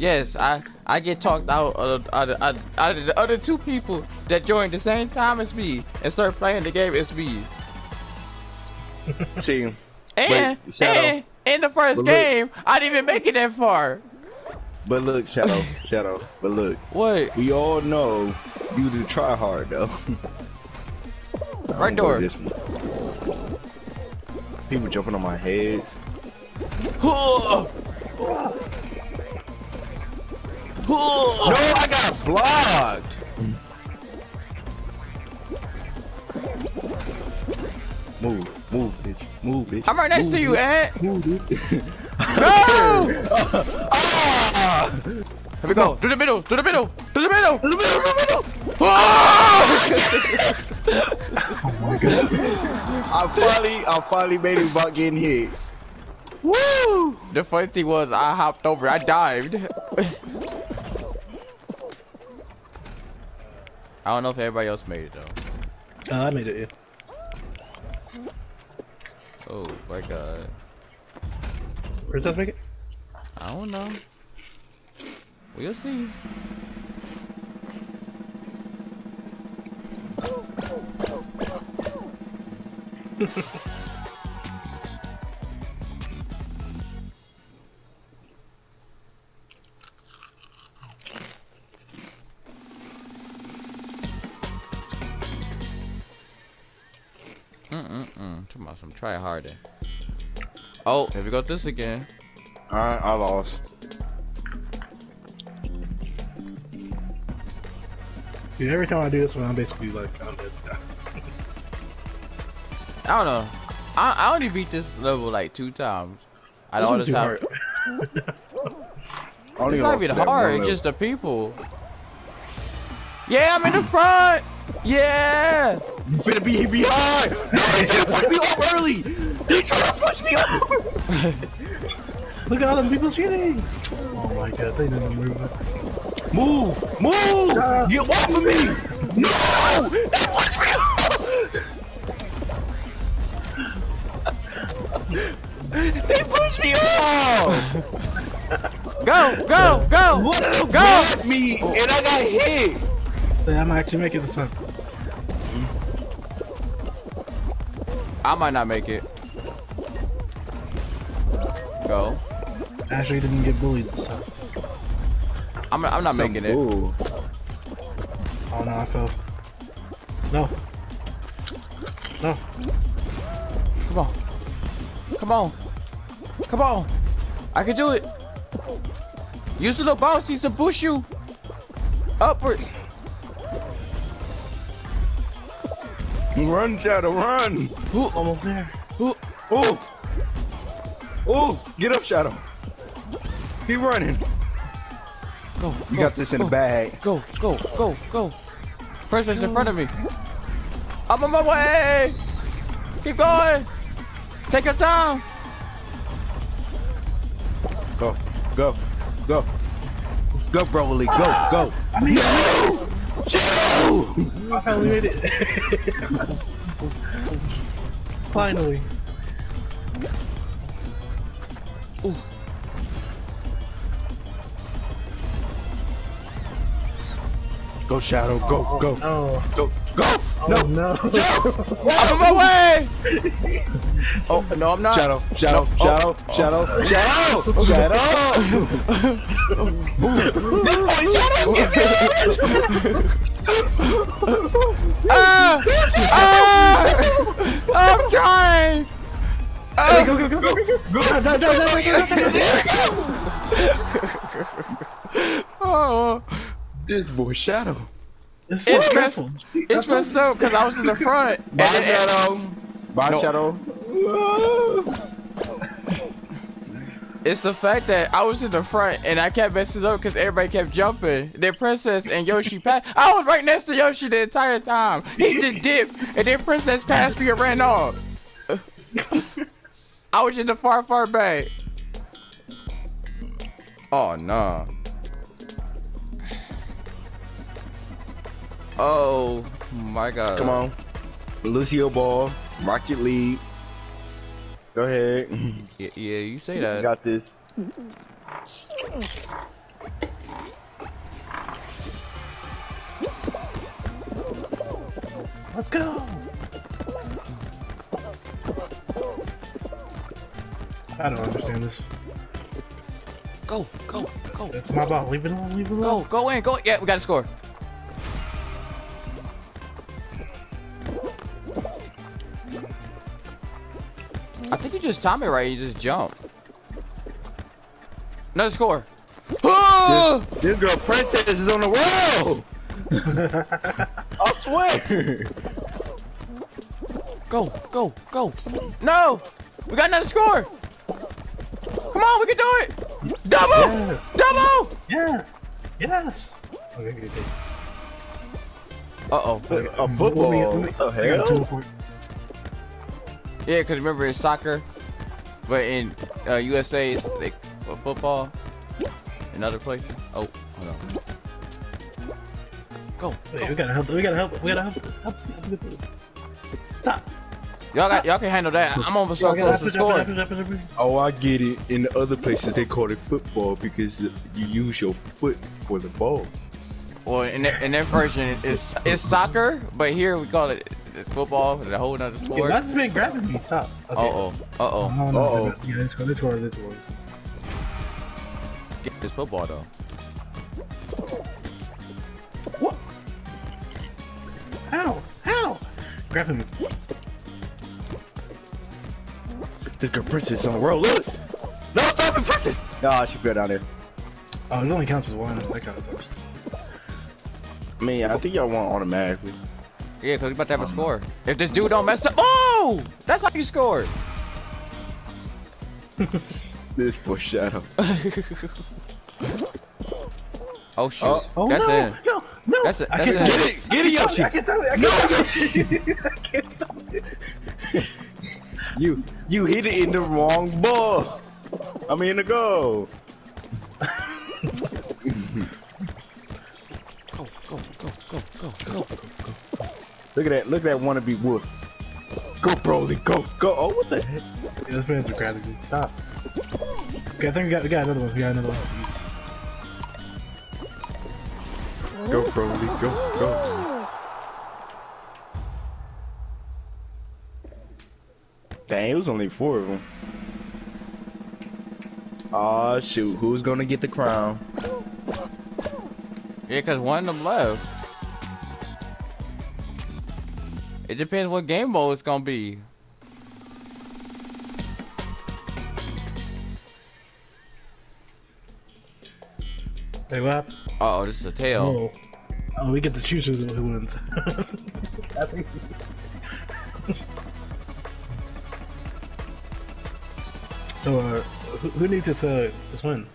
Yes, I I get talked out of, out, of, out, of, out of the other two people that joined the same time as me and start playing the game as me. See, And, Wait, Shadow. and in the first look- game, I didn't even make it that far. but look, Shadow, Shadow, but look, What? we all know you to try hard though. Right door. this one. People jumping on my heads. No, No, I got blocked. Move, move, bitch, move, bitch. I'm right next move, to you, bitch. Ant. Move, bitch. No! ah! Here we go. To the middle. To the middle. To the middle. To the middle, to the middle. Ah! I finally, I finally made it about getting hit. Woo! the funny thing was, I hopped over. I dived. I don't know if everybody else made it though. Uh, I made it. Yeah. Oh my god. Where's that make it? I don't know. We'll see. Mm-mm-mm. Some try harder. Oh, here we go this again. Alright, I lost. Dude, every time I do this one, I'm basically like, I'm dead. I don't know. I, I only beat this level like two times. I of all the time. one's too hard. Only It's not lost even hard, it's just the people. Yeah, I'm in the front! Yeah! You finna be behind! No, he finna push me off early! He trying to push me off! Look at all them people cheating! Oh my god, they didn't move. Move! Move! Ah. Get off of me! No! They pushed me off! they pushed me off! Go, go, go! What Go! blocked me and I got hit! Hey, I'm actually making this time. Mm-hmm. I might not make it. Go. Actually didn't get bullied this time. I'm, I'm not making it. Ooh. Oh no, I fell. No. No. Come on. Come on. Come on. I can do it. Use the little bouncies to push you. Upwards. Run, Shadow, run! Ooh, Almost there. ooh. Ooh! Ooh! Get up, Shadow! Keep running! Go, You go, got this in go, the bag. Go, go, go, go. Person's in front of me. I'm on my way. Keep going. Take your time. Go, go, go. Go, Broly, go, go. I mean, No! Shadow! I finally made it. finally. Ooh. Go, Shadow, go, oh, go, No. go, go! Oh No! no. I'm on my way. Oh no, I'm not. Shadow, Shadow, No. Shadow, Oh. Shadow, oh. Shadow, Shadow! Ah! Ah! go, go, go, go, go, go. Die, die, die. Oh, This boy, Shadow. It's so It's stressful. it's messed up because I was in the front. and Bye, then- Shadow. Bye, No. Shadow. It's the fact that I was in the front and I kept messing up because everybody kept jumping. Then Princess and Yoshi passed. I was right next to Yoshi the entire time. He just dipped and then Princess passed me and ran off. I was in the far, far bay. Oh, no. Oh, my God. Come on. Lucio Ball, Rocket League. Go ahead. Yeah, yeah you say that. You got this. Let's go. I don't understand this. Go, go, go, That's my ball. Leave it alone. Leave it alone. go go in, go. Yeah, we got to score. I think you just timed it right. You just jump. Another score. Oh! This girl princess is on the road. I swear. Go, go, go. No! We got another score! Come on, we can do it! Double! Yes. Double! Yes. Yes. Okay, okay, okay. Uh-oh. A football. Let me- let me- The I got a hell? teleport. Yeah, because remember it's soccer, but in uh, USA it's like uh, football. In other places. Oh, hold on. Go. Wait, we gotta help. We gotta help. We gotta help. Help. help, help. Stop. Y'all got y'all can handle that. I'm over so Y'all close to help, help, score. Oh, I get it. In the other places, they call it football because you use your foot for the ball. Well, in that, in that version it's it's soccer, but here we call it it's football. The whole other sport. why Uh has this man grabbing me? Stop. Okay. oh. Uh oh. Oh, no, Uh-oh. Yeah, let's go. Let's go. Let's go. Get this football though. What? How? How? Grabbing me. This girl princess on the road. Look. No, stop it, princess. Nah, she fell down there. Oh, it only counts as one. That kind of sucks. I mean, I think y'all won automatically. Yeah, because we about to have a um, score. If this dude don't mess up, oh, that's how you score. This foreshadow. oh shoot, Oh. Oh that's no! in. No! No! That's it, I that's can't it. stop Get it, get it, Yoshi. I can't stop it. I can't stop it. I can't stop it. You, you hit it in the wrong ball. I mean, the goal. Go, go, go, go, go, go. Look at that. Look at that wannabe wolf. Go, Broly. Go, go. Oh, what the heck? Yeah, this man's grabbing me. Stop. Okay, I think we got, we got another one. We got another one. Go, Broly. Go, go. Dang, it was only four of them. Aw, shoot. Who's gonna get the crown? Yeah, because one of them left. It depends what game mode it's gonna be. Hey, what? Uh oh, this is a tail. Oh. Oh, we get to choose who, who wins. so, uh, who, who needs this, uh, this win?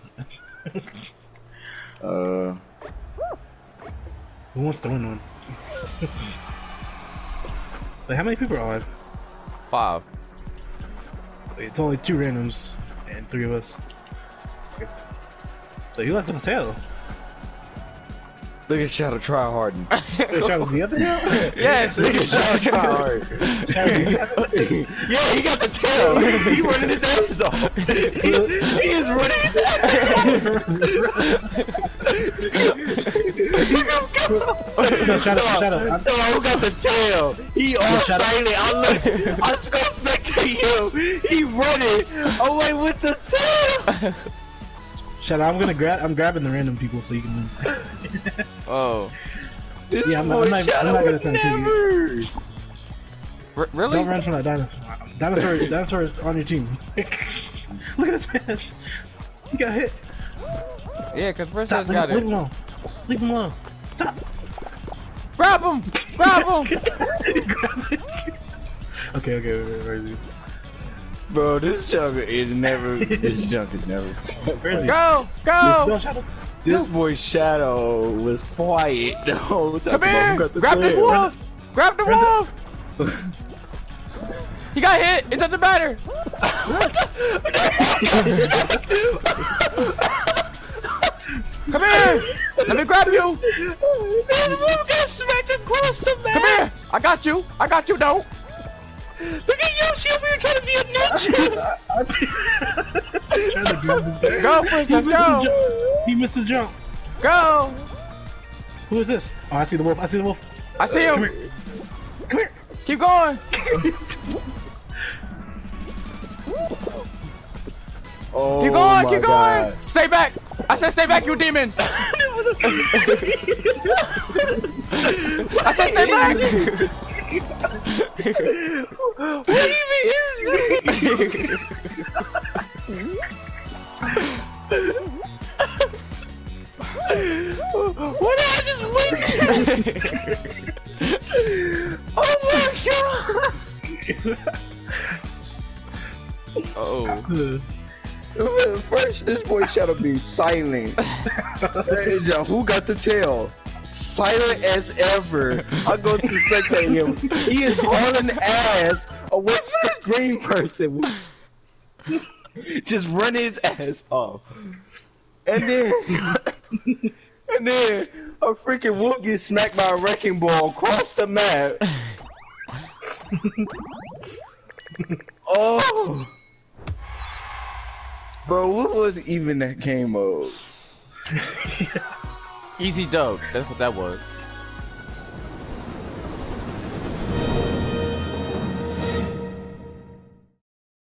Uh, Who wants to win one? Wait, how many people are alive? Five. Wait, it's only two randoms and three of us. Okay. So you left on the tail. Look at Shadow try harden. Shadow, the other tail? Yes. Look at Shadow try hard. yeah, he got the tail. He running his ass off. He, he is running his ass no, Shadow, Shadow. I'm, So who got the tail? He all up. silent. I look. I go back to you. He running away with the tail. Shadow, I'm gonna grab. I'm grabbing the random people so you can win. Oh. This Yeah, I'm not- I'm not- I'm not gonna would send it to you. never. R- really? Don't run from that dinosaur. Dinosaur, dinosaur is on your team. Look at this man. He got hit. Yeah, because Princess Stop. Leave, got leave him alone. Leave him alone. Stop. Grab him! Grab him! okay, okay, wait, wait, where is he? Bro, this junk is never. This junk is never. Where is? Go! No, Go! Shadow. This boy's Shadow was quiet the whole time. Come here! Grab the wolf! Grab the wolf! He got hit! It doesn't matter! Come here! Let me grab you! This wolf got smacked across the Come here! I got you! I got you, don't! Look at Yoshi over here trying to be a ninja. Trying to grab him. Go, He Princess, missed the go! Jump. He missed the jump. Go! Who is this? Oh, I see the wolf. I see the wolf. I see Come him! here. Come here. Keep going. Oh Keep going. my Keep going. God. Stay back. I said stay back, you demon. I said stay back. First, this boy shall be silent. Hey, who got the tail? Silent as ever. I go to spectate him. He is hauling ass away from this green person. Just running his ass off. And then, and then a freaking wolf gets smacked by a wrecking ball across the map. oh. Bro, what was even that game mode? Easy dub. That's what that was.